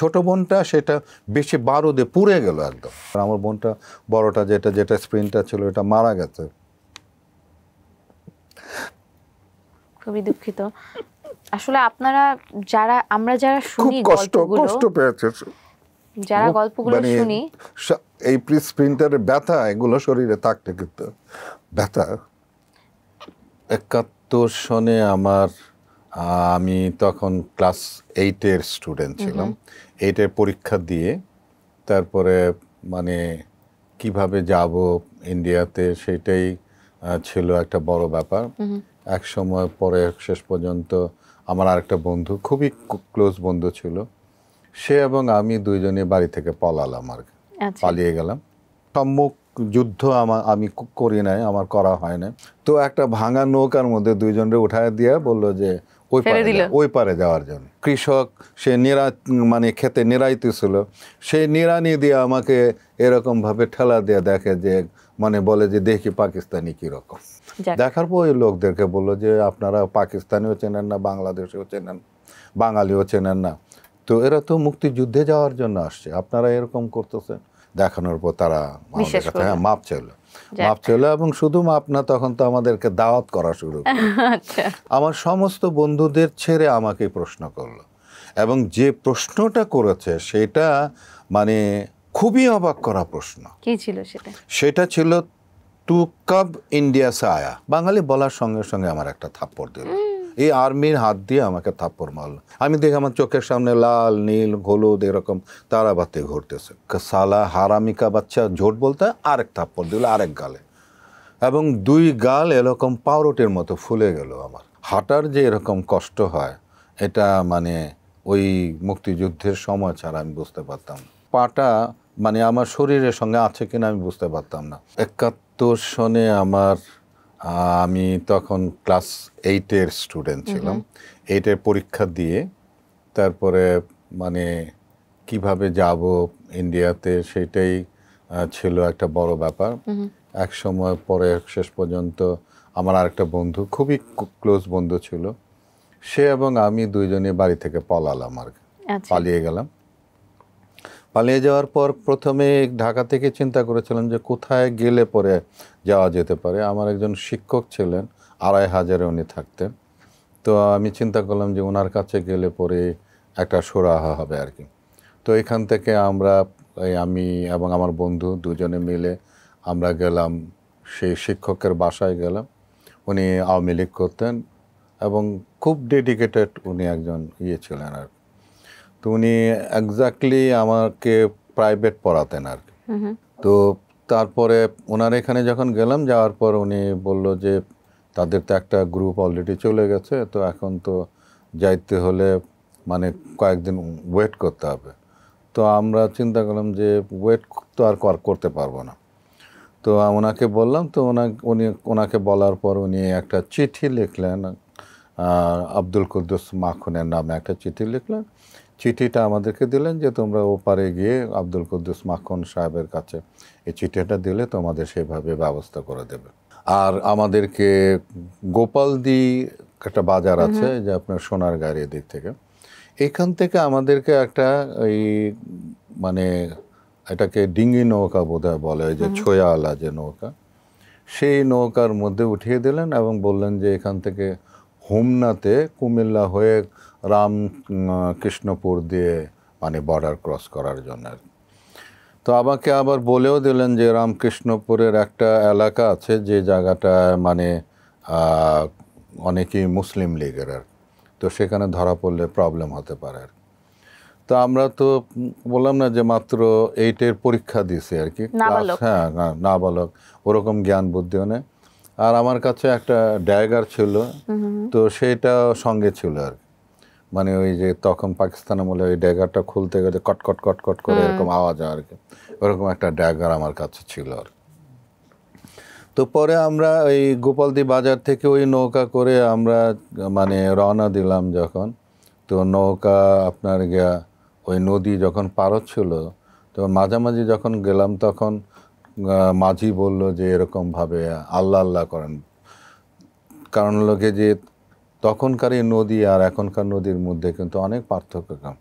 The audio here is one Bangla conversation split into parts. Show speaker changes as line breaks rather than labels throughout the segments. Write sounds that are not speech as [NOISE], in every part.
ছোট বোনটা সেটা বেশি বারুদে পুড়ে গেল একদম। আমার বোনটা বড়টা যেটা যেটা স্প্রিনটা ছিল এটা মারা গেছে।
খুবই দুঃখিত। আসলে আপনারা যারা আমরা যারা শুনি
কষ্ট কষ্ট পেয়েছে।
যারা গল্পগুলো
মানে
শুনি।
এই স্প্রিন্টারের ব্যথা এগুলো শরীরে থাকতে কিন্তু ব্যথা। একাত্তর সনে আমার আমি তখন ক্লাস এইটের স্টুডেন্ট ছিলাম। এইটের পরীক্ষা দিয়ে তারপরে মানে কীভাবে যাব ইন্ডিয়াতে সেটাই ছিল একটা বড় ব্যাপার। এক সময় পরে শেষ পর্যন্ত আমার আরেকটা বন্ধু খুবই ক্লোজ বন্ধু ছিল। সে এবং আমি দুইজনে বাড়ি থেকে পলালাম আর
আচ্ছা।
পালিয়ে গেলাম। সম্মুখ যুদ্ধ আমার আমি করি নাই আমার করা হয় না তো একটা ভাঙা নৌকার মধ্যে দুইজনরে উঠায় দিয়ে বলল যে ওই পারে ওই পারে যাওয়ার জন্য। কৃষক সে নিরা মানে খেতে নিরাইতেছিল। সেই নিরানি দিয়ে আমাকে এরকম ভাবে ঠেলা দিয়ে দেখে যে মানে বলে যে দেখি পাকিস্তানি কীরকম। দেখার পর ওই লোকদেরকে বলল যে আপনারা পাকিস্তানিও চেনেন না বাংলাদেশেও চেনেন বাঙালিও চেনেন না। তো এরা তো মুক্তিযুদ্ধে যাওয়ার জন্য আসছে। আপনারা এরকম করতেছেন। দেখানোর পর তারা আমাদের
বিশ্বাস
কাছে হ্যাঁ মাপ চাইলো। মাপ এবং শুধু মাপ না তখন তো আমাদেরকে দাওয়াত করা শুরু [LAUGHS]
আচ্ছা।
আমার সমস্ত বন্ধুদের ছেড়ে আমাকে প্রশ্ন করল এবং যে প্রশ্নটা করেছে সেটা মানে খুবই অবাক করা প্রশ্ন।
কি ছিল সেটা?
সেটা ছিল টু কাব ইন্ডিয়া সায়া বাঙালি বলার সঙ্গে সঙ্গে আমার একটা থাপ্পড় দিল। এই আর্মির হাত দিয়ে আমাকে থাপ্পড় মারলো। আমি দেখি আমার চোখের সামনে লাল, নীল, হলুদ এরকম তারাবাতি ঘুরতেছে। সালা হারামিকা বাচ্চা ঝোট বলতে আরেক থাপ্পড় দিল আরেক গালে। এবং দুই গাল এরকম পাউরুটির মতো ফুলে গেল আমার। হাঁটার যে এরকম কষ্ট হয়, এটা মানে ওই মুক্তিযুদ্ধের সময় ছাড়া আমি বুঝতে পারতাম পাটা মানে আমার শরীরের সঙ্গে আছে কিনা আমি বুঝতে পারতাম না। একাত্তর সনে আমার আমি তখন ক্লাস এইটের স্টুডেন্ট ছিলাম। এইটের পরীক্ষা দিয়ে তারপরে মানে কীভাবে যাব ইন্ডিয়াতে সেটাই ছিল একটা বড় ব্যাপার। এক সময় পরে শেষ পর্যন্ত আমার আরেকটা বন্ধু খুবই ক্লোজ বন্ধু ছিল। সে এবং আমি দুইজনে বাড়ি থেকে পলালাম আর
আচ্ছা।
পালিয়ে গেলাম। পালিয়ে যাওয়ার পর প্রথমে ঢাকা থেকে চিন্তা করেছিলাম যে কোথায় গেলে পরে যাওয়া যেতে পারে। আমার একজন শিক্ষক ছিলেন আড়াই হাজারে উনি থাকতেন। তো আমি চিন্তা করলাম যে ওনার কাছে গেলে পরে একটা সুরাহা হবে আর কি। তো এখান থেকে আমরা আমি এবং আমার বন্ধু দুজনে মিলে আমরা গেলাম সেই শিক্ষকের বাসায় গেলাম। উনি আওয়ামী লীগ করতেন এবং খুব ডেডিকেটেড উনি একজন ইয়ে ছিলেন আর। তো উনি এক্স্যাক্টলি আমাকে প্রাইভেট পড়াতেন আর কি। তো তারপরে ওনার এখানে যখন গেলাম, যাওয়ার পর উনি বলল যে, তাদের তো একটা গ্রুপ অলরেডি চলে গেছে, তো এখন তো যাইতে হলে মানে কয়েকদিন ওয়েট করতে হবে। তো আমরা চিন্তা করলাম যে ওয়েট তো আর কর- করতে পারব না। তো ওনাকে বললাম, তো ওনা উনি, ওনাকে বলার পর উনি একটা চিঠি লিখলেন আব্দুল কুদ্দুস মাখুনের নামে একটা চিঠি লিখলেন। চিঠিটা আমাদেরকে দিলেন যে তোমরা ওপারে গিয়ে আব্দুল কুদ্দুস মাখন সাহেবের কাছে এই চিঠিটা দিলে তোমাদের সেভাবে ব্যবস্থা করে দেবে। আর আমাদেরকে গোপালদি একটা বাজার আছে যে আপনার সোনার গাড়ির দিক থেকে। এখান থেকে আমাদেরকে একটা এই মানে এটাকে ডিঙ্গি নৌকা বোধহয় বলে ওই যে ছোয়াওয়ালা যে নৌকা সেই নৌকার মধ্যে উঠিয়ে দিলেন এবং বললেন যে এখান থেকে হোমনাতে কুমিল্লা হয়ে রাম কৃষ্ণপুর দিয়ে মানে বর্ডার ক্রস করার জন্য আর কি। তো আমাকে আবার বলেও দিলেন যে রামকৃষ্ণপুরের একটা এলাকা আছে যে জায়গাটা মানে অনেকেই মুসলিম লীগের আর তো সেখানে ধরা পড়লে প্রবলেম হতে পারে আর তো আমরা তো বললাম না যে মাত্র এইটের পরীক্ষা দিছি আর কি। হ্যাঁ না- নাবালক। ওরকম জ্ঞান বুদ্ধিও নেই আর আমার কাছে একটা ড্যাগার ছিল। তো সেটা সঙ্গে ছিল আর কি। মানে ওই যে তখন পাকিস্তান আমলে ওই ড্যাগারটা খুলতে গেলে কটকট কটকট করে এরকম আওয়াজ হয় আর কি। ওরকম একটা ড্যাগার আমার কাছে ছিল আর কি। তো পরে আমরা ওই গোপালদি বাজার থেকে ওই নৌকা করে আমরা মানে রওনা দিলাম যখন। তো নৌকা আপনার গিয়া ওই নদী যখন পার হচ্ছিল তো মাঝামাঝি যখন গেলাম তখন মাঝি বলল যে এরকমভাবে আল্লাহ আল্লাহ করেন। কারণ লোকে যে তখনকার এই নদী আর এখনকার নদীর মধ্যে কিন্তু অনেক পার্থক্য কম।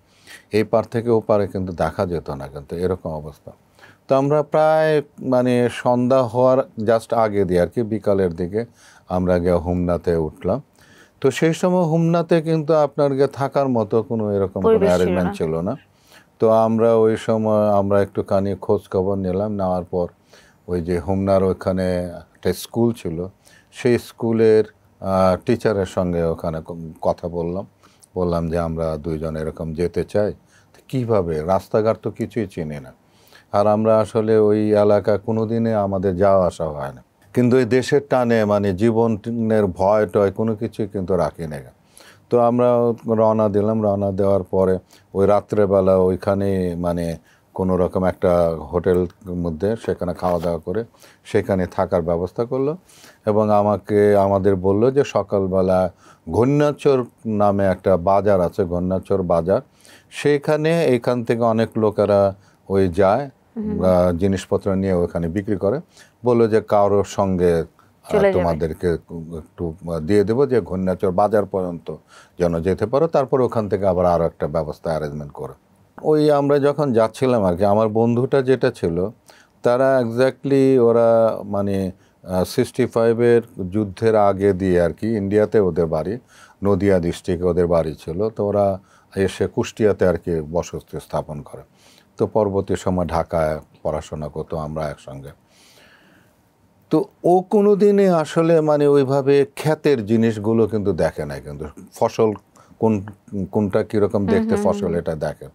এই পার থেকে ও পারে কিন্তু দেখা যেত না কিন্তু এরকম অবস্থা। তো আমরা প্রায় মানে সন্ধ্যা হওয়ার জাস্ট আগে দিয়ে আর কি বিকালের দিকে আমরা গিয়ে হুমনাতে উঠলাম। তো সেই সময় হুমনাতে কিন্তু আপনার গিয়ে থাকার মতো কোনো এরকম কোনো অ্যারেঞ্জমেন্ট ছিল না। তো আমরা ওই সময় আমরা একটুখানি খোঁজ খবর নিলাম নেওয়ার পর ওই যে হোমনার ওইখানে একটা স্কুল ছিল। সেই স্কুলের টিচারের সঙ্গে ওখানে কথা বললাম। বললাম যে আমরা দুইজন এরকম যেতে চাই। কীভাবে? রাস্তাঘাট তো কিছুই চিনি না। আর আমরা আসলে ওই এলাকা কোনোদিনে আমাদের যাওয়া আসা হয় না। কিন্তু এই দেশের টানে মানে জীবনের ভয় টয় কোনো কিছুই কিন্তু রাখি না তো আমরা রওনা দিলাম। রওনা দেওয়ার পরে ওই রাত্রেবেলা ওইখানে মানে কোনো রকম একটা হোটেল মধ্যে সেখানে খাওয়া দাওয়া করে সেখানে থাকার ব্যবস্থা করল এবং আমাকে আমাদের বলল যে সকালবেলা ঘন্যাচর নামে একটা বাজার আছে ঘন্যাচর বাজার। সেইখানে এখান থেকে অনেক লোকেরা ওই যায় জিনিসপত্র নিয়ে ওখানে বিক্রি করে। বলল যে কারোর সঙ্গে। তোমাদেরকে একটু দিয়ে দেবো যে ঘন্যাচর বাজার পর্যন্ত যেন যেতে পারো। তারপর ওখান থেকে আবার আরও একটা ব্যবস্থা অ্যারেঞ্জমেন্ট করো। ওই আমরা যখন যাচ্ছিলাম আর কি আমার বন্ধুটা যেটা ছিল তারা এক্স্যাক্টলি ওরা মানে সিক্সটি ফাইভের যুদ্ধের আগে দিয়ে আর কি ইন্ডিয়াতে ওদের বাড়ি নদিয়া ডিস্ট্রিক্টে ওদের বাড়ি ছিল তো ওরা এসে কুষ্টিয়াতে আর কি বসতি স্থাপন করে। তো পরবর্তী সময় ঢাকায় পড়াশোনা করতো আমরা একসঙ্গে। তো ও কোনো দিনে আসলে মানে ওইভাবে ক্ষেতের জিনিসগুলো কিন্তু দেখে না কিন্তু ফসল কোন কোনটা কীরকম দেখতে ফসল এটা দেখে।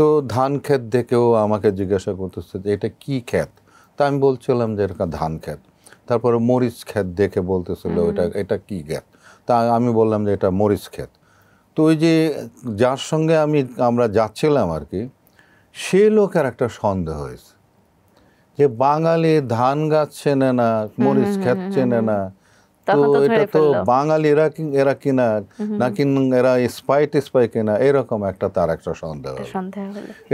তো ধান ক্ষেত দেখেও আমাকে জিজ্ঞাসা করতেছে যে এটা কি ক্ষেত? তা আমি বলছিলাম যে এটা ধান ক্ষেত। তারপরে মরিচ ক্ষেত দেখে বলতেছিল এটা এটা কি ক্ষেত? তা আমি বললাম যে এটা মরিচ ক্ষেত। তো ওই যে যার সঙ্গে আমি আমরা যাচ্ছিলাম আর কি সে লোকের একটা সন্দেহ হয়েছে যে বাঙালি ধান গাছ চেনে না মরিচ ক্ষেত চেনে না। তো এটা তো। বাঙালিরা এরা কিনা নাকি এরা স্পাই টিস্পাই কিনা এরকম একটা তার একটা সন্দেহ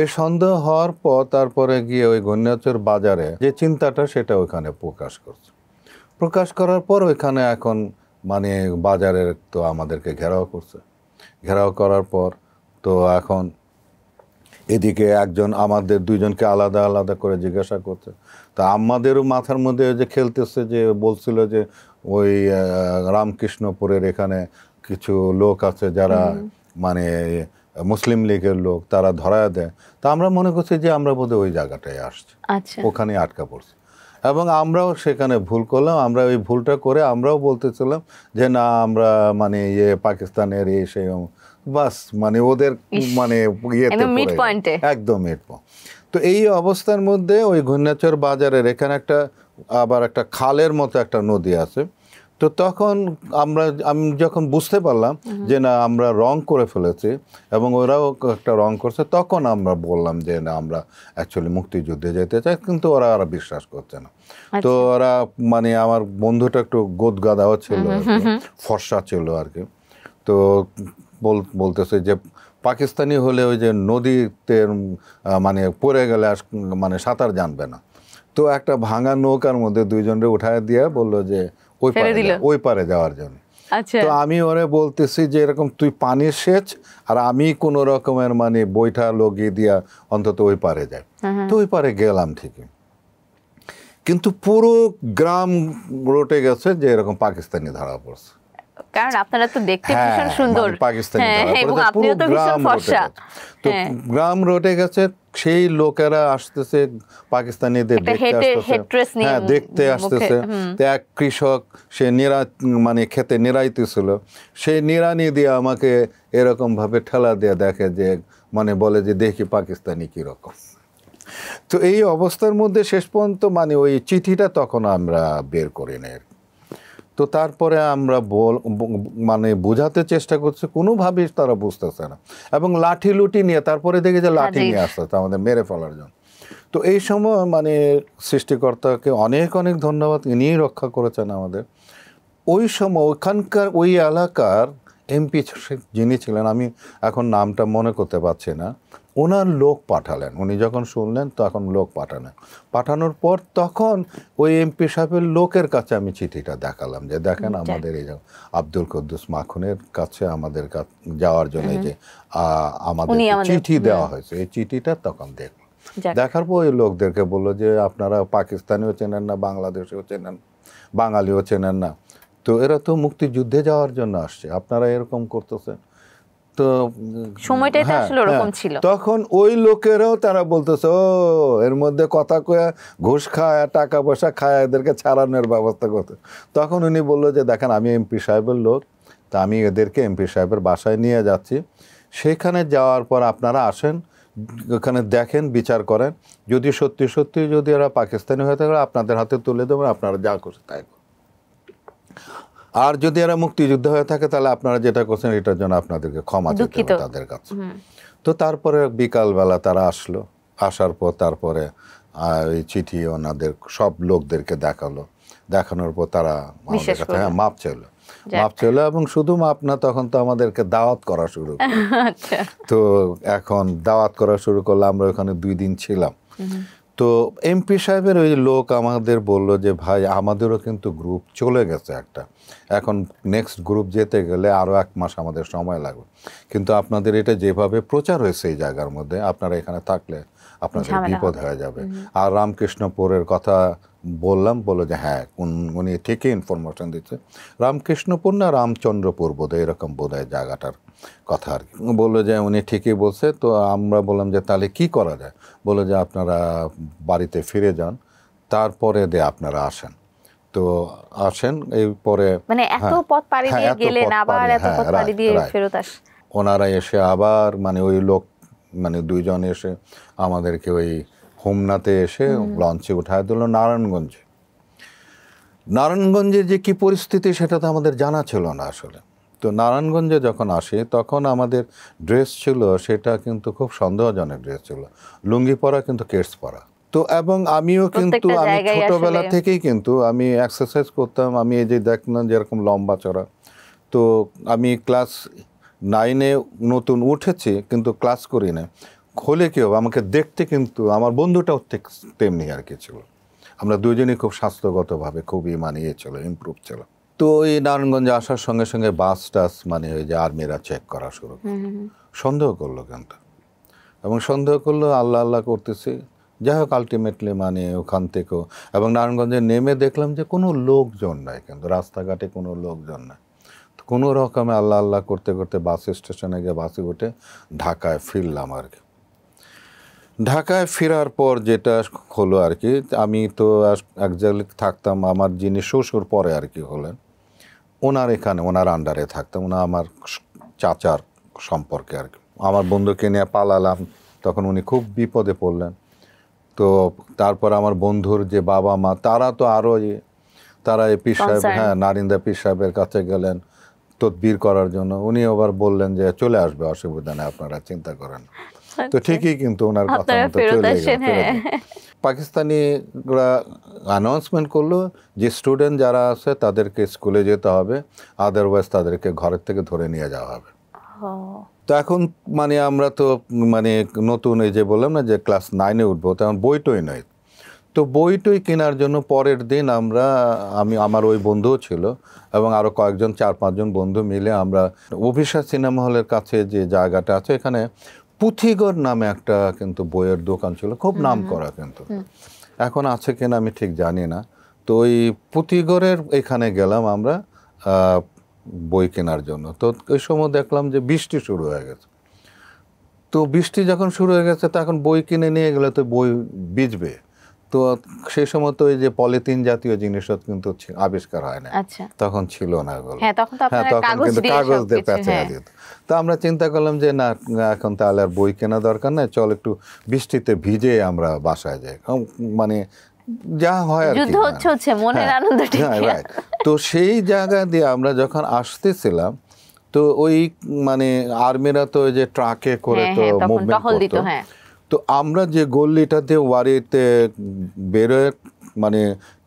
এই সন্দেহ হওয়ার পর তারপরে গিয়ে ওই গণ্যাচর বাজারে যে চিন্তাটা সেটা ওখানে প্রকাশ করছে। প্রকাশ করার পর ওইখানে এখন মানে বাজারের তো আমাদেরকে ঘেরাও করছে। ঘেরাও করার পর তো এখন এদিকে একজন আমাদের দুইজনকে আলাদা আলাদা করে জিজ্ঞাসা করছে। তা আমাদেরও মাথার মধ্যে ওই যে খেলতেছে যে বলছিল যে ওই রামকৃষ্ণপুরের এখানে কিছু লোক আছে যারা মানে মুসলিম লীগের লোক তারা ধরায় দেয়। তা আমরা মনে করছি যে আমরা বোধহয় ওই জায়গাটায় আসছি।
আচ্ছা।
ওখানে আটকা পড়ছে। এবং আমরাও সেখানে ভুল করলাম। আমরা ওই ভুলটা করে আমরাও বলতেছিলাম যে না আমরা মানে ইয়ে পাকিস্তানের এই সেই বাস মানে ওদের মানে ইয়েতে।
একদম
মিড তো এই অবস্থার মধ্যে ওই ঘূর্ণাচর বাজারের এখানে একটা আবার একটা খালের মতো একটা নদী আছে। তো তখন আমরা আমি যখন বুঝতে পারলাম যে না আমরা রং করে ফেলেছি এবং ওরাও একটা রং করছে তখন আমরা বললাম যে না আমরা অ্যাকচুয়ালি মুক্তিযুদ্ধে যেতে চাই কিন্তু ওরা আর বিশ্বাস করছে না। তো ওরা মানে আমার বন্ধুটা একটু গোদগাদাও ছিল আর কি, ফর্সা ছিল আর কি। তো বল বলতেছে যে পাকিস্তানি হলে ওই যে নদীতে মানে পড়ে গেলে মানে সাঁতার জানবে না। তো একটা ভাঙা নৌকার মধ্যে দুইজনরে উঠায় দিয়ে বলল যে ওই পারে ওই পারে যাওয়ার জন্য।
আচ্ছা।
তো আমি ওরে বলতেছি যে এরকম তুই পানির সেচ আর আমি কোনো রকমের মানে বইটা লগিয়ে দিয়া অন্তত ওই পারে যাই। তো ওই পারে গেলাম ঠিকই। কিন্তু পুরো গ্রাম রটে গেছে যে এরকম পাকিস্তানি ধরা পড়ছে।
কারণ আপনারা তো দেখতে
হ্যাঁ,
ভীষণ সুন্দর।
মানে পাকিস্তানি
হ্যাঁ
পুরো
তো
গ্রাম রটে
ফর্সা।
গেছে। তো
হ্যাঁ।
গ্রাম রটে গেছে সেই লোকেরা আসতেছে পাকিস্তানিদের দেখতে আসতেছে। হ্যাঁ দেখতে আসতেছে। এক কৃষক সে নিরা মানে খেতে নিরাইতেছিল। সেই নিরানি দিয়ে আমাকে এরকম ভাবে ঠেলা দিয়ে দেখে যে মানে বলে যে দেখি পাকিস্তানি কীরকম। তো এই অবস্থার মধ্যে শেষ পর্যন্ত মানে ওই চিঠিটা তখন আমরা বের করি না আর কি। তো তারপরে আমরা বল মানে বোঝাতে চেষ্টা করছি কোনোভাবেই তারা বুঝতেছে না। এবং লাঠি লুটি নিয়ে তারপরে দেখি যে লাঠি নিয়ে আসতেছে আমাদের মেরে ফেলার জন্য। তো এই সময় মানে সৃষ্টিকর্তাকে অনেক অনেক ধন্যবাদ ইনিই রক্ষা করেছেন আমাদের। ওই সময় ওখানকার ওই এলাকার এমপি যিনি ছিলেন আমি এখন নামটা মনে করতে পারছি না। ওনার লোক পাঠালেন। উনি যখন শুনলেন তখন লোক পাঠালেন পাঠানোর পর তখন ওই এমপি সাহেবের লোকের কাছে আমি চিঠিটা দেখালাম যে দেখেন আমাদের এই যে আব্দুল কদ্দুস মাখনের কাছে আমাদের যাওয়ার জন্য যে আমাদের চিঠি দেওয়া হয়েছে। এই চিঠিটা তখন দেখল। দেখার পর ওই লোকদেরকে বলল যে আপনারা পাকিস্তানিও চেনেন না বাংলাদেশেও চেনেন বাঙালিও চেনেন না। তো এরা তো মুক্তিযুদ্ধে যাওয়ার জন্য আসছে। আপনারা এরকম করতেছেন? তো
সময়টাই তো
হ্যাঁ,
আসলে ওরকম
হ্যাঁ।
ছিল।
তখন ওই লোকেরাও তারা বলতেছে ও এর মধ্যে কথা কয়া ঘুষ খায় টাকা পয়সা খায় এদেরকে ছাড়ানোর ব্যবস্থা করতে তখন উনি বলল যে দেখেন আমি এমপি সাহেবের লোক তা আমি এদেরকে এমপি সাহেবের বাসায় নিয়ে যাচ্ছি সেখানে যাওয়ার পর আপনারা আসেন ওখানে দেখেন বিচার করেন যদি সত্যি সত্যি যদি এরা পাকিস্তানি হয়ে থাকে আপনাদের হাতে তুলে দেবেন আপনারা যা করছে তাই করুন। আর যদি এরা মুক্তিযুদ্ধ হয়ে থাকে তাহলে আপনারা যেটা করছেন এটার জন্য আপনাদেরকে ক্ষমা হবে তাদের কাছে। তো তারপরে বিকালবেলা তারা আসলো। আসার পর তারপরে ওই চিঠি ওনাদের সব লোকদেরকে দেখাল। দেখানোর পর তারা আমাদের কাছে হ্যাঁ মাপ চাইলো। মাপ চাইলো এবং শুধু মাপ না তখন তো আমাদেরকে দাওয়াত করা শুরু। [LAUGHS]
আচ্ছা।
তো এখন দাওয়াত করা শুরু করল আমরা ওখানে দুই দিন ছিলাম। তো এমপি সাহেবের ওই লোক আমাদের বলল যে ভাই আমাদেরও কিন্তু গ্রুপ চলে গেছে একটা। এখন নেক্সট গ্রুপ যেতে গেলে আরও এক মাস আমাদের সময় লাগবে। কিন্তু আপনাদের এটা যেভাবে প্রচার হয়েছে এই জায়গার মধ্যে আপনারা এখানে থাকলে আপনাদের বিপদ হয়ে যাবে। আর রামকৃষ্ণপুরের কথা বললাম বলল যে হ্যাঁ উন- উনি ঠিকই ইনফরমেশন দিচ্ছে। রামকৃষ্ণপুর না রামচন্দ্রপুর বোধহয় এরকম বোধহয় জায়গাটার কথা আর কি। বলল যে উনি ঠিকই বলছে তো আমরা বললাম যে তাহলে কি করা যায়? বলল যে আপনারা বাড়িতে ফিরে যান তারপরে দে আপনারা আসেন। তো আসেন এই পরে
মানে এত
হ্যাঁ,
পথ পাড়ি
হ্যাঁ,
দিয়ে গেলেন আবার এত
হ্যাঁ,
পথ পাড়ি দিয়ে ফেরত আস
ওনারা এসে আবার মানে ওই লোক মানে দুইজন এসে আমাদেরকে ওই হোমনাতে এসে লঞ্চে উঠায় দিল নারায়ণগঞ্জে। নারায়ণগঞ্জের যে কি পরিস্থিতি সেটা তো আমাদের জানা ছিল না আসলে। তো নারায়ণগঞ্জে যখন আসি তখন আমাদের ড্রেস ছিল সেটা কিন্তু খুব সন্দেহজনক ড্রেস ছিল। লুঙ্গি পরা কিন্তু কেটস পরা। তো এবং আমিও কিন্তু আমি ছোটবেলা থেকেই কিন্তু আমি এক্সারসাইজ করতাম। আমি এই যে দেখলাম যেরকম লম্বা চড়া। তো আমি ক্লাস নাইনে নতুন উঠেছি কিন্তু ক্লাস করি না হলে কেউ আমাকে দেখতে কিন্তু আমার বন্ধুটাও ঠিক তেমনি আর কি ছিল। আমরা দুজনেই খুব স্বাস্থ্যগতভাবে খুবই মানে ইয়ে ছিল ইমপ্রুভ ছিল। তো এই নারায়ণগঞ্জে আসার সঙ্গে সঙ্গে বাস টাস মানে ওই যে আর্মিরা চেক করা শুরু করল। সন্দেহ করল কিন্তু। এবং সন্দেহ করল আল্লাহ আল্লাহ করতেছি। যাই হোক আলটিমেটলি মানে ওখান থেকেও এবং নারায়ণগঞ্জে নেমে দেখলাম যে কোনো লোকজন নাই কিন্তু রাস্তাঘাটে কোনো লোকজন নাই। তো কোনো রকমে আল্লাহ আল্লাহ করতে করতে বাস স্টেশনে গিয়ে বাসে উঠে ঢাকায় ফিরলাম আর কি। ঢাকায় ফেরার পর যেটা হলো আর কি আমি তো এক জায়গায় থাকতাম আমার যিনি শ্বশুর পরে আর কি হলেন ওনার এখানে ওনার আন্ডারে থাকতাম ওনা আমার চাচার সম্পর্কে আর কি। আমার বন্ধুকে নিয়ে পালালাম তখন উনি খুব বিপদে পড়লেন। তো তারপর আমার বন্ধুর যে বাবা মা তারা তো আরও তারা এই পীর সাহেব হ্যাঁ নারিন্দা পীর সাহেবের কাছে গেলেন তদবির করার জন্য। উনি আবার বললেন যে চলে আসবে অসুবিধা নেই আপনারা চিন্তা করেন। তো ঠিকই কিন্তু ওনার কথা চলে ফেরত
হ্যাঁ।
পাকিস্তানিরা অ্যানাউন্সমেন্ট করল যে স্টুডেন্ট যারা আছে তাদেরকে স্কুলে যেতে হবে আদারওয়াইজ তাদেরকে ঘরের থেকে ধরে নিয়ে যাওয়া হবে। তো এখন মানে আমরা তো মানে নতুন এই যে বললাম না যে ক্লাস নাইনে উঠবো তখন বই টই নয় তো বই টই কেনার জন্য পরের দিন আমরা আমি আমার ওই বন্ধুও ছিল এবং আরও কয়েকজন চার পাঁচজন বন্ধু মিলে আমরা অভিশা সিনেমা হলের কাছে যে জায়গাটা আছে এখানে পুঁথিগড় নামে একটা কিন্তু বইয়ের দোকান ছিল খুব নাম করা কিন্তু। এখন আছে কিনা আমি ঠিক জানি না। তো ওই পুঁথিগড়ের এখানে গেলাম আমরা বই কেনার জন্য। তো ওই সময় দেখলাম যে বৃষ্টি শুরু হয়ে গেছে। তো বৃষ্টি যখন শুরু হয়ে গেছে তখন বই কিনে নিয়ে গেলে তো বই ভিজবে তো সেই সময় তো ওই যে পলিথিন জাতীয় জিনিস কিন্তু আবিষ্কার হয় না
আচ্ছা।
তখন ছিল না ওগুলো
হ্যাঁ তখন
হ্যাঁ কিন্তু কাগজ দিয়ে পেঁচে
হ্যাঁ।
দিত। তো আমরা চিন্তা করলাম যে না এখন তাহলে আর বই কেনা দরকার নাই চল একটু বৃষ্টিতে ভিজে আমরা বাসায় যাই। মানে যা হয় আর কি।
যুদ্ধ হচ্ছে হচ্ছে মনের
হ্যাঁ,
আনন্দ.
তো সেই জায়গা দিয়ে আমরা যখন আসতেছিলাম তো ওই মানে আর্মিরা তো ওই যে ট্রাকে করে তো মুভমেন্ট করতো।
হ্যাঁ।
তো আমরা যে গল্লিটা দিয়ে ওয়ারিতে বেরোয় মানে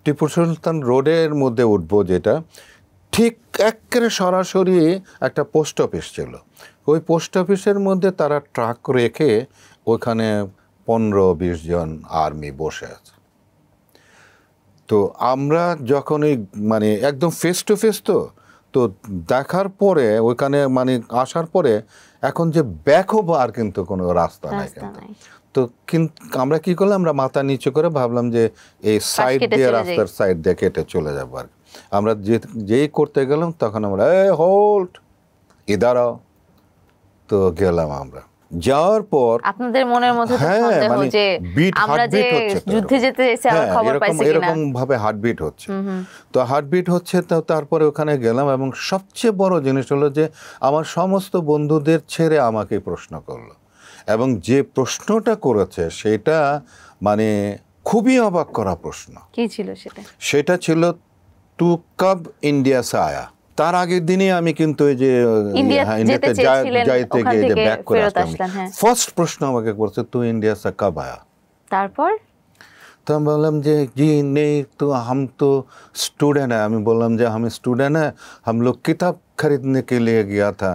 টিপু সুলতান রোডের মধ্যে উঠবো যেটা, ঠিক একেবারে সরাসরি একটা পোস্ট অফিস ছিল। ওই পোস্ট অফিসের মধ্যে তারা ট্রাক রেখে ওইখানে পনেরো বিশ জন আর্মি বসে আছে। তো আমরা যখন এই মানে একদম ফেস টু ফেস তো তো দেখার পরে, ওইখানে মানে আসার পরে এখন যে ব্যাক হব আর কিন্তু কোনো রাস্তা নাই কিন্তু। তো কিন্তু আমরা কি করলাম? আমরা মাথা নিচু করে ভাবলাম যে এই সাইড দিয়ে রাস্তার সাইড দিয়ে কেটে চলে যাব আর আমরা যে যেই করতে গেলাম তখন আমরা এ হোল্ড ইদারাও তো গেলাম আমরা। যাওয়ার পর
আপনাদের মনের মধ্যে
হ্যাঁ,
সন্দেহ
মানে
যে আমরা যে
হচ্ছে
যুদ্ধে যেতে এসে আমার
হ্যাঁ,
খবর পাইছে কিনা?
এরকম ভাবে হার্টবিট হচ্ছে তো হার্টবিট হচ্ছে তো তারপরে ওখানে গেলাম এবং সবচেয়ে বড় জিনিস হলো যে আমার সমস্ত বন্ধুদের ছেড়ে আমাকে প্রশ্ন করল। এবং যে প্রশ্নটা করেছে সেটা মানে খুবই অবাক করা প্রশ্ন।
কি ছিল সেটা?
সেটা ছিল তু কব ইন্ডিয়া সে আয়া? তার আগের দিনে আমি কিন্তু এই যে হ্যাঁ, ইন্ডিয়াতে যাইতে গিয়ে যে ব্যাক করে আসলাম ফার্স্ট প্রশ্ন আমাকে করছে তুই ইন্ডিয়া সা কব আয়া?
তারপর?
তো আমি বললাম যে জি নেই তো হাম তো স্টুডেন্ট হ্যাঁ আমি বললাম যে আমি স্টুডেন্ট হ্যাঁ হাম লোক কিতাব খরিদনে কে লিয়ে গিয়া থা।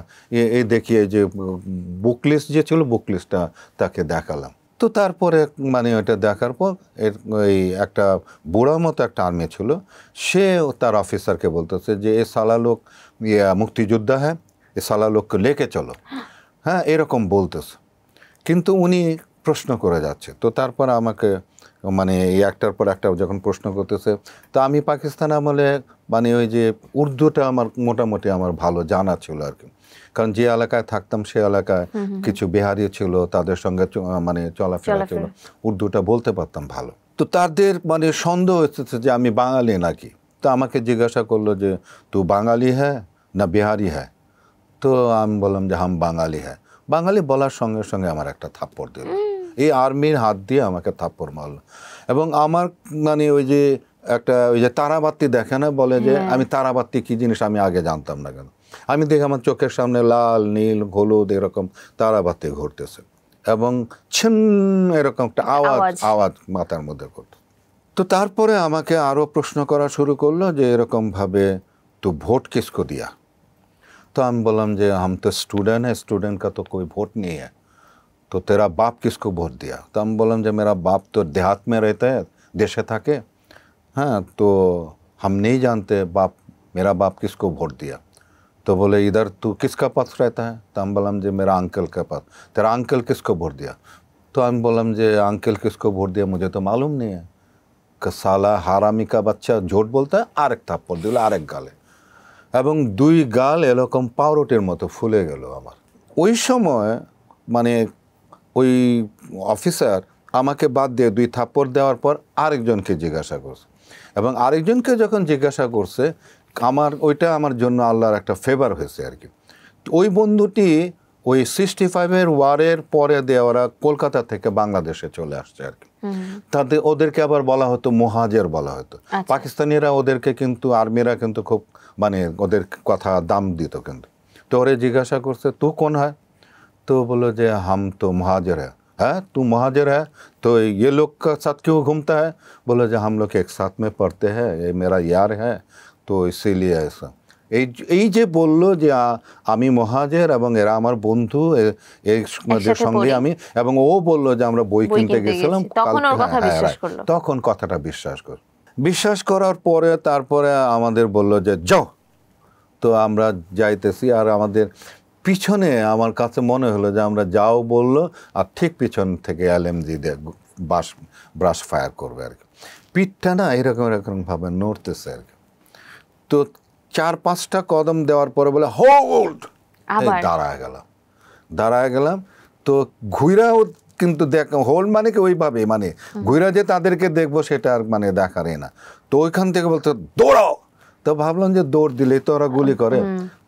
এ দেখি যে বুক লিস্ট যে ছিল বুক লিস্টটা তাকে দেখালাম। তো তারপরে মানে ওটা দেখার পর এর ওই একটা বুড়া মতো একটা আর্মি ছিল। সে তার অফিসারকে বলতেছে যে, এ সালা লোক ইয়ে মুক্তিযোদ্ধা হ্যাঁ এ সালা লোককে লেকে চলো। হ্যাঁ এরকম বলতেছে। কিন্তু উনি প্রশ্ন করে যাচ্ছে। তো তারপর আমাকে মানে এই একটার পর একটা যখন প্রশ্ন করতেছে, তো আমি পাকিস্তান আমলে মানে ওই যে উর্দুটা আমার মোটামুটি আমার ভালো জানা ছিল আর কি। কারণ যে এলাকায় থাকতাম সে এলাকায় কিছু বিহারি ছিল তাদের সঙ্গে মানে চলাফেরা ছিল। উর্দুটা বলতে পারতাম ভালো। তো তাদের মানে সন্দেহ হচ্ছে যে আমি বাঙালি নাকি? তো আমাকে জিজ্ঞাসা করল যে তুই বাঙালি হ্যাঁ না বিহারি হ্যাঁ? তো আমি বললাম যে হাম বাঙালি হ্যাঁ। বাঙালি বলার সঙ্গে সঙ্গে আমার একটা থাপ্পড় দিল। এই আর্মির হাত দিয়ে আমাকে থাপ্পড় মারলো। এবং আমার মানে ওই যে একটা ওই যে তারাবাতি দেখে না বলে যে আমি তারাবাতি কি জিনিস আমি আগে জানতাম না কেন আমি দেখি আমার চোখের সামনে লাল নীল হলুদ এরকম তারাবাতি ঘুরতেছে এবং ছিন এরকম একটা আওয়াজ
আওয়াজ।
আওয়াজ মাথার মধ্যে করতো তো তারপরে আমাকে আরও প্রশ্ন করা শুরু করলো যে এরকমভাবে তো ভোট কিসকো দিয়া तो हम बोलम जे हम तो स्टूडेंट है स्टूडेंट का तो कोई वोट नहीं है तो तेरा बाप किसको वोट दिया तो हम बोलम जे मेरा बाप तो देहात में रहता है देशे थाके हाँ तो हम नहीं जानते बाप मेरा बाप किसको वोट दिया तो बोले इधर तू किसका पास रहता है तो हम बोलम जे मेरा अंकल के पास तेरा अंकल किसको वोट दिया तो हम बोलम जे अंकल किसको वोट दिया मुझे तो मालूम नहीं है कि साला हारामी का बच्चा झूठ बोलता है आरेक थाप्पड़ दिल आरेक गाले এবং দুই গাল এরকম পাউরুটির মতো ফুলে গেল আমার ওই সময় মানে ওই অফিসার আমাকে বাদ দিয়ে দুই থাপ্পড় দেওয়ার পর আরেকজনকে জিজ্ঞাসা করছে এবং আরেকজনকে যখন জিজ্ঞাসা করছে আমার ওইটা আমার জন্য আল্লাহর একটা ফেভার হয়েছে আর কি। ওই বন্ধুটি ওই সিক্সটি ফাইভের ওয়ারের পরে দেওয়ারা কলকাতা থেকে বাংলাদেশে চলে আসছে আর কি। তাদের ওদেরকে আবার বলা হতো মহাজের বলা হতো।
আচ্ছা।
পাকিস্তানিরা ওদেরকে কিন্তু আর্মিরা কিন্তু খুব মানে ওদের কথা দাম দিত কিন্তু। তো ওরে জিজ্ঞাসা করছে তো কোন হয়? তো বলো যে হাম তো মহাজের হ্যাঁ है तू महाजर है तो ये लोग का साथ क्यों घूमता है बोलो जे हम लोग एक साथ में पढ़ते हैं ये मेरा यार है तो इसीलिए ऐसा এই এই যে বললো যে আ- আমি মহাজের এবং এরা আমার বন্ধু এ- এর মধ্যে
একসাথে
সঙ্গে
পড়ি।
আমি এবং ও বললো যে আমরা বই
বই
কিনতে
কিনতে
গেছিলাম
গেছি। তখন
কালকে-
ওর কথা
হ্যাঁ,
বিশ্বাস
right.
করলো।
তখন কথাটা বিশ্বাস কর বিশ্বাস করার পরে তারপরে আমাদের বললো যে যাও তো আমরা যাইতেছি আর আমাদের পিছনে আমার কাছে মনে হলো যে আমরা যাও বলল আর ঠিক পিছন থেকে এলএমজি দিয়ে বাস ব্রাশ ফায়ার করবে আর কি। পিঠটা না এরকম এরকমভাবে নড়তেছে আর কি। তো চার পাঁচটা কদম দেওয়ার পরে বলে হোল্ড? দাঁড়ায় গেলাম। দাঁড়ায় গেলাম। তো ঘুরাও কিন্তু দেখ হোল্ড মানে কি ওইভাবে মানে ঘুরা যে তাদেরকে দেখব সেটা আর মানে দেখারই না। তো ওইখান থেকে বলতো দৌড়াও! তো ভাবলাম যে দৌড় দিলেই তো ওরা গুলি করে।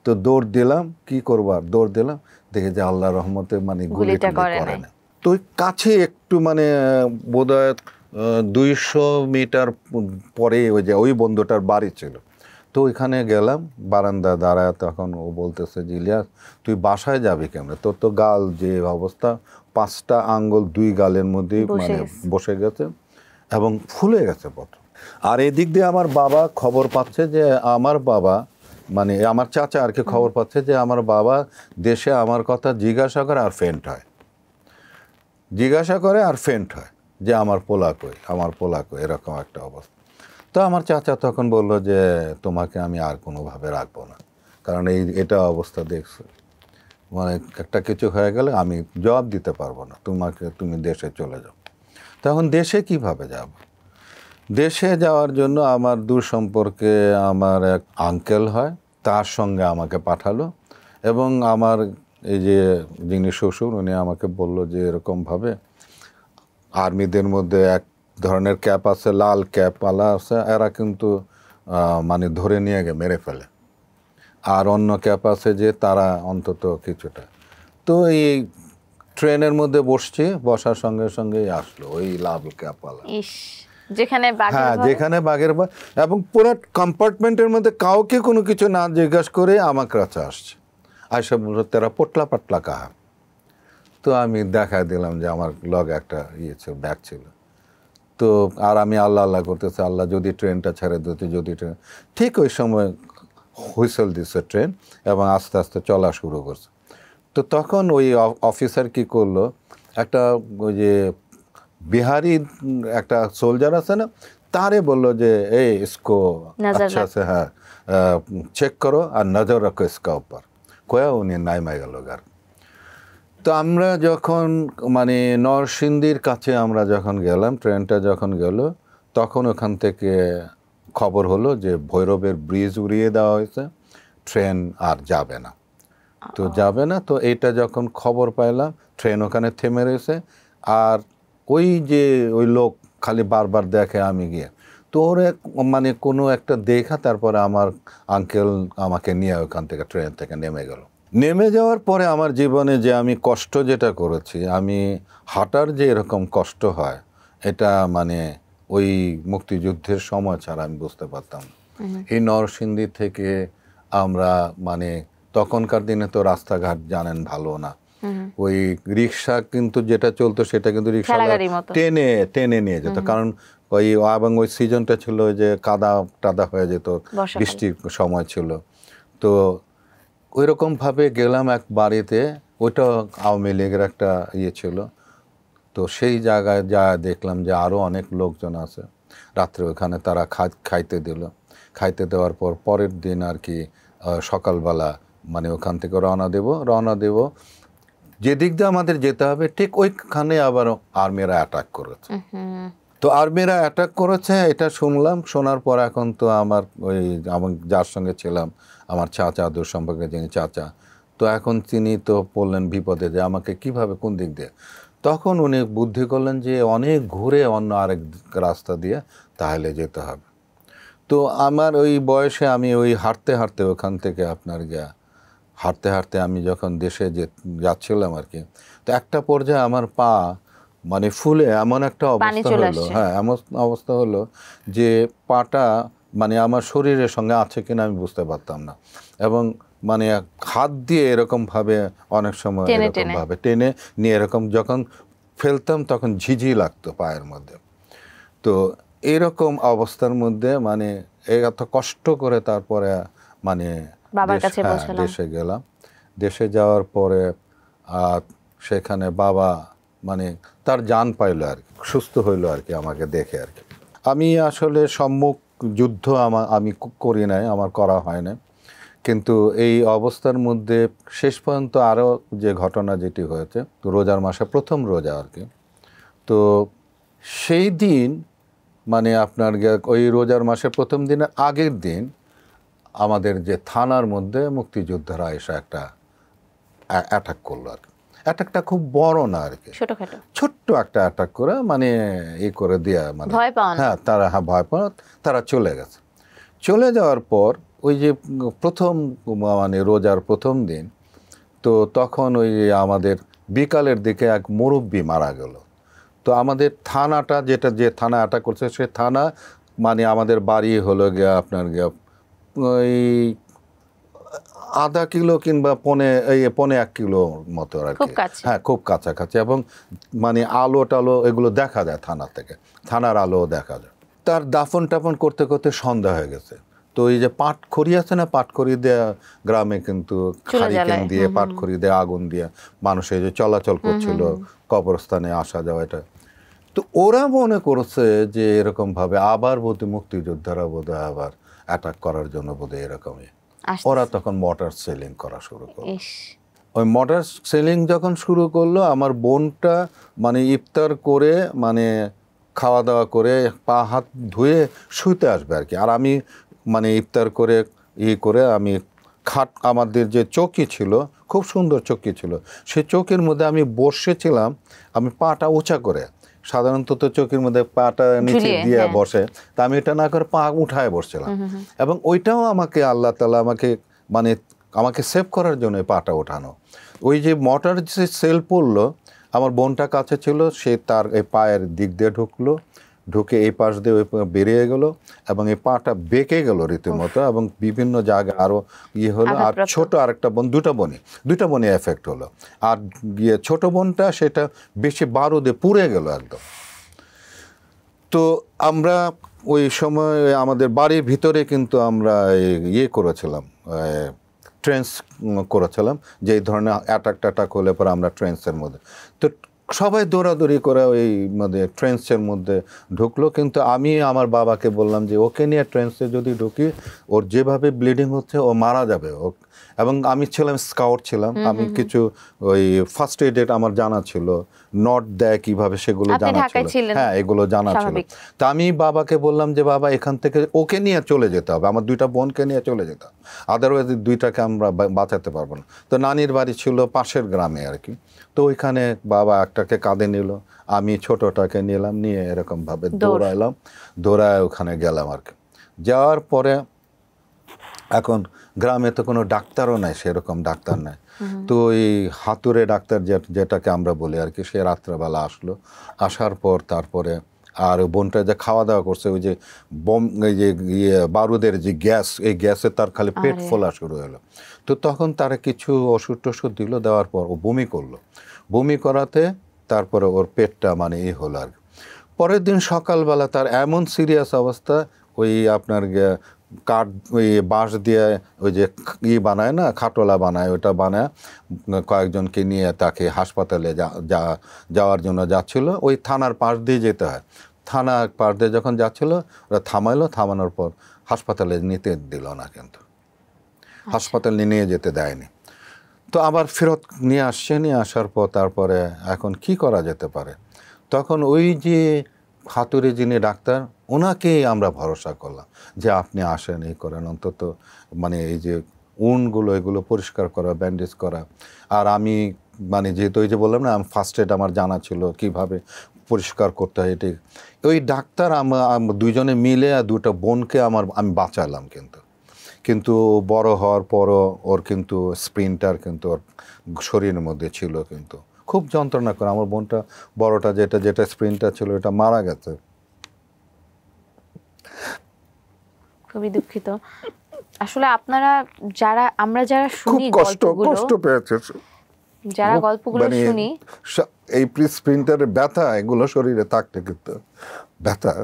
তো দৌড় দিলাম কি করব আর? দৌড় দিলাম দেখে যে আল্লাহ রহমতে মানে গুলি
গুলিটা করে
না। তো কাছে একটু মানে বোধ হয় দুইশো মিটার পরে ওই যে ওই বন্ধুটার বাড়ি ছিল। তো ওইখানে গেলাম বারান্দা দাঁড়ায় তখন ও বলতেছে যে ইলিয়াস তুই বাসায় যাবি কেমনে? তোর তো গাল যে অবস্থা পাঁচটা আঙ্গুল দুই গালের মধ্যেই
বসে
মানে বসে গেছে এবং ফুলে গেছে পথ আর এদিক দিয়ে আমার বাবা খবর পাচ্ছে যে আমার বাবা মানে আমার চাচা আর কি খবর পাচ্ছে যে আমার বাবা দেশে আমার কথা জিজ্ঞাসা করে আর ফেন্ট হয়। জিজ্ঞাসা করে আর ফেন্ট হয় যে আমার পোলা কই আমার পোলা কই এরকম একটা অবস্থা। তো আমার চাচা তখন বলল যে তোমাকে আমি আর কোনোভাবে রাখব না। কারণ এই এটা অবস্থা দেখছ। মানে একটা কিছু হয়ে গেলে আমি জবাব দিতে পারব না। তোমাকে তুমি দেশে চলে যাও। তখন দেশে কীভাবে যাব? দেশে যাওয়ার জন্য আমার দূর সম্পর্কে আমার এক আঙ্কেল হয়, তার সঙ্গে আমাকে পাঠালো এবং আমার এই যে যিনি শ্বশুর, উনি আমাকে বলল যে এরকমভাবে আর্মিদের মধ্যে এক ধরনের ক্যাপ আছে, লাল ক্যাপ আলা আছে, এরা কিন্তু মানে ধরে নিয়ে গে, মেরে ফেলে। আর অন্য ক্যাপ আছে যে তারা অন্তত কিছুটা। তো এই ট্রেনের মধ্যে বসছি, বসার সঙ্গে সঙ্গেই আসলো ওই লাল ক্যাপওয়ালা।
যেখানে
হ্যাঁ যেখানে বাঘের ভয় এবং পুরো কম্পার্টমেন্টের মধ্যে কাউকে কোনো কিছু না জিজ্ঞাসা করে আমার কাছে আসছে। আইসা বলল তেরা পটলা পাটলা কাহা তো আমি দেখা দিলাম যে আমার লগে একটা ইয়ে ছিল ব্যাগ ছিল। তো আর আমি আল্লাহ আল্লাহ করতেছি আল্লাহ যদি ট্রেনটা ছেড়ে দিতে যদি ট্রেন ঠিক ওই সময় হুইসেল দিচ্ছে ট্রেন এবং আস্তে আস্তে চলা শুরু করছে। তো তখন ওই অফিসার কি করল একটা ওই যে বিহারি উম, একটা সোলজার আছে না তারে বললো যে এই ইসকো
नजर
আচ্ছা আছে হ্যাঁ চেক করো আর নজর রাখো ইসকা উপর কয়া উনি নাইমাই গেল গার তো আমরা যখন মানে নরসিংদীর কাছে আমরা যখন গেলাম ট্রেনটা যখন গেল তখন ওখান থেকে খবর হলো যে ভৈরবের ব্রিজ উড়িয়ে দেওয়া হয়েছে ট্রেন আর যাবে না তো যাবে না তো এইটা যখন খবর পাইলাম ট্রেন ওখানে থেমে রয়েছে আর ওই যে ওই লোক খালি বারবার দেখে আমি গিয়ে। তো ওর এক মানে কোনো একটা দেখা তারপরে আমার আঙ্কেল আমাকে নিয়ে ওখান থেকে ট্রেন থেকে নেমে গেল। নেমে যাওয়ার পরে আমার জীবনে যে আমি কষ্ট যেটা করেছি আমি হাঁটার যে এরকম কষ্ট হয় এটা মানে ওই মুক্তিযুদ্ধের সময় ছাড়া আমি বুঝতে পারতাম এই নরসিংদী থেকে আমরা মানে তখনকার দিনে তো রাস্তাঘাট জানেন ভালো না। ওই রিক্সা কিন্তু যেটা চলতো সেটা কিন্তু রিক্সা টেনে টেনে নিয়ে যেত। কারণ ওই এবং ওই সিজনটা ছিল ওই যে কাদা টাদা হয়ে যেত বৃষ্টির সময় ছিল। তো ওই রকম ভাবে গেলাম এক বাড়িতে ওইটা আওয়ামী লীগের একটা ইয়ে ছিল। তো সেই জায়গায় যা দেখলাম যে আরও অনেক লোকজন আছে। রাত্রে ওখানে তারা খা- খাইতে দিল। খাইতে দেওয়ার পর পরের দিন আর কি সকালবেলা মানে ওখান থেকে রওনা দেব রওনা দেব। যে দিক দিয়ে আমাদের যেতে হবে ঠিক ওইখানে আবার আর্মিরা অ্যাটাক করেছে। তো আর্মিরা অ্যাটাক করেছে এটা শুনলাম শোনার পর এখন তো আমার ওই আমার যার সঙ্গে ছিলাম আমার চাচা দূর সম্পর্কে যিনি চাচা তো এখন তিনি তো বললেন বিপদে যে আমাকে কীভাবে কোন দিক দিয়ে? তখন উনি বুদ্ধি করলেন যে অনেক ঘুরে অন্য আরেক রাস্তা দিয়ে তাহলে যেতে হবে। তো আমার ওই বয়সে আমি ওই হাঁটতে হাঁটতে ওখান থেকে আপনার গিয়া হাঁটতে হাঁটতে আমি যখন দেশে যে যাচ্ছিলাম আর কি তো একটা পর্যায়ে আমার পা মানে ফুলে এমন একটা অবস্থা হলো হ্যাঁ এমন অবস্থা হলো যে পাটা মানে আমার শরীরের সঙ্গে আছে কিনা আমি বুঝতে পারতাম না। এবং মানে হাত দিয়ে এরকমভাবে অনেক সময়
টেনে
এরকম
টেনে।
ভাবে টেনে নিয়ে এরকম যখন ফেলতাম তখন ঝিঝি লাগতো পায়ের মধ্যে। তো এরকম অবস্থার মধ্যে মানে এত কষ্ট করে তারপরে মানে
বাবার কাছে
হ্যাঁ,
পৌঁছালাম।
দেশে গেলাম। দেশে যাওয়ার পরে আর সেখানে বাবা মানে তার জান পাইলো আর কি সুস্থ হইল আর কি আমাকে দেখে আর কি। আমি আসলে সম্মুখ যুদ্ধ আমা আমি করি নাই আমার করা হয় না কিন্তু এই অবস্থার মধ্যে শেষ পর্যন্ত আরও যে ঘটনা যেটি হয়েছে তো রোজার মাসে প্রথম রোজা আর কি তো সেই দিন মানে আপনার ওই রোজার মাসের প্রথম দিনের আগের দিন আমাদের যে থানার মধ্যে মুক্তিযোদ্ধারা এসে একটা অ্যাটাক করল আর কি। অ্যাটাকটা খুব বড় না আর কি। ছোট্ট একটা অ্যাটাক করে মানে ই করে দেয়া মানে হ্যাঁ তারা হ্যাঁ ভয় পাওয়া তারা চলে গেছে। চলে যাওয়ার পর ওই যে প্রথম মানে রোজার প্রথম দিন তো তখন ওই আমাদের বিকালের দিকে এক মুরব্বি মারা গেল। তো আমাদের থানাটা যেটা যে থানা অ্যাটাক করছে সে থানা মানে আমাদের বাড়ি হলো গিয়া আপনার গিয়া ওই আধা কিলো কিংবা পনে এই পনে এক কিলো মতো আর কি। হ্যাঁ খুব কাছাকাছি এবং মানে আলো টালো এগুলো দেখা যায় থানা থেকে। থানার আলো দেখা যায়। তার দাফন টাফন করতে করতে সন্ধ্যা হয়ে গেছে। তো এই যে পাটখড়ি আছে না পাটখড়ি দেয়া গ্রামে কিন্তু হারিকেন দিয়ে পাটখড়ি দিয়ে আগুন দিয়ে মানুষের যে চলাচল করছিল কবরস্থানে আসা যাওয়া এটা। তো ওরা মনে করছে যে এরকমভাবে আবার বোধহয় মুক্তিযোদ্ধারা বোধহয় আবার অ্যাটাক করার জন্য বোধহয় এরকমই। ওরা তখন মোটর সেলিং করা শুরু করল। ওই মোটর সেলিং যখন শুরু করল আমার বোনটা মানে ইফতার করে মানে খাওয়া দাওয়া করে পা হাত ধুয়ে শুইতে আসবে আর কি। আর আমি মানে ইফতার করে ই করে আমি খাট আমাদের যে চৌকি ছিল খুব সুন্দর চৌকি ছিল সে চৌকির মধ্যে আমি বসেছিলাম আমি পাটা উঁচা করে সাধারণত তো চোখের মধ্যে পাটা নিচে দিয়ে
হ্যাঁ।
বসে। তা আমি এটা না করে পা উঠায় বসছিলাম। এবং ওইটাও আমাকে আল্লাহ তালা আমাকে মানে আমাকে সেভ করার জন্য পাটা ওঠানো। ওই যে মোটর যে সেল পড়ল আমার বোনটা কাছে ছিল সে তার এই পায়ের দিক দিয়ে ঢুকলো। ঢুকে এই পাশ দিয়ে ওই বেরিয়ে গেল এবং এই পাটা বেঁকে গেল রীতিমতো এবং বিভিন্ন জায়গায় আরও ইয়ে হলো আর। ছোট আরেকটা বোন দুটো বোনই দুটো বোনই এফেক্ট হলো। আর গিয়ে ছোট বোনটা সেটা বেশি বারুদে পুড়ে গেল একদম। তো আমরা ওই সময় আমাদের বাড়ির ভিতরে কিন্তু আমরা ইয়ে করেছিলাম ট্রেন্স করেছিলাম যে এই ধরনের অ্যাটাক ট্যাটাক হলে পরে আমরা ট্রেন্সের মধ্যে। তো সবাই দৌড়াদৌড়ি করে ওই মানে ট্রেন্সের মধ্যে ঢুকলো। কিন্তু আমি আমার বাবাকে বললাম যে, ওকে নিয়ে ট্রেন্সে যদি ঢুকি, ওর যেভাবে ব্লিডিং হচ্ছে, ও মারা যাবে। ও এবং আমি ছিলাম স্কাউট ছিলাম। আমি কিছু ওই ফার্স্ট এডেড আমার জানা ছিল। নট দেয় কীভাবে সেগুলো জানা ছিল। হ্যাঁ এগুলো জানা ছিল। তা আমি বাবাকে বললাম যে বাবা এখান থেকে ওকে নিয়ে চলে যেতে হবে। আমার দুইটা বোনকে নিয়ে চলে যেতে হবে। আদারওয়াইজ দুইটাকে আমরা বাঁচাতে পারব না। তো নানির বাড়ি ছিল পাশের গ্রামে আর কি তো ওইখানে বাবা একটাকে কাঁধে নিল। আমি ছোটটাকে নিলাম নিয়ে
এরকমভাবে
দৌড়াইলাম। দৌড়ায় ওখানে গেলাম আর কি যাওয়ার পরে এখন গ্রামে তো কোনো ডাক্তারও নাই সেরকম ডাক্তার নাই। তো ওই হাতুড়ে ডাক্তার যেটাকে আমরা বলি আর কি সে রাত্রেবেলা আসলো। আসার পর তারপরে আর বোনটা যে খাওয়া দাওয়া করছে ওই যে বম এই যে ইয়ে বারুদের যে গ্যাস এই গ্যাসে তার খালি পেট ফোলা শুরু হলো। তো তখন তারা কিছু ওষুধ টষুধ দিল দেওয়ার পর ও বমি করল। বমি করাতে তারপরে ওর পেটটা মানে ই হলো আর। পরের দিন সকালবেলা তার এমন সিরিয়াস অবস্থা ওই আপনার কাঠ ওই বাঁশ দিয়ে ওই যে ই বানায় না খাটোলা বানায় ওটা বানায়। কয়েকজনকে নিয়ে তাকে হাসপাতালে যা- যা- যাওয়ার জন্য যাচ্ছিল। ওই থানার পাশ দিয়ে যেতে হয়। থানা পাশ দিয়ে যখন যাচ্ছিল ওরা থামাইলো থামানোর পর হাসপাতালে নিতে দিল না কিন্তু। হাসপাতালে নিয়ে যেতে দেয়নি। তো আবার ফেরত নিয়ে আসছে নিয়ে আসার পর তারপরে এখন কি করা যেতে পারে? তখন ওই যে হাতুড়ে যিনি ডাক্তার, ওনাকেই আমরা ভরসা করলাম যে আপনি আসেন, এই করেন। অন্তত মানে এই যে উনগুলো, এগুলো পরিষ্কার করা ব্যান্ডেজ করা। আর আমি মানে যেহেতু ওই যে বললাম না ফার্স্ট এড আমার জানা ছিল কীভাবে পরিষ্কার করতে হয় এটি। ওই ডাক্তার দুইজনে মিলে আর দুটো বোনকে আমার, আমি বাঁচালাম কিন্তু। কিন্তু বড় হওয়ার পরও ওর কিন্তু স্প্রিনটার কিন্তু ওর শরীরের মধ্যে ছিল কিন্তু। খুব যন্ত্রণা করে। আমার বোনটা বড়টা যেটা যেটা স্প্রিনটা ছিল এটা মারা গেছে।
খুবই দুঃখিত। আসলে আপনারা যারা আমরা যারা
খুব
শুনি
কষ্ট কষ্ট পেয়েছে।
যারা গল্পগুলো
মানে
শুনি
এই স্প্রিন্টারের ব্যথা এগুলো শরীরে থাকতে কিন্তু ব্যথা।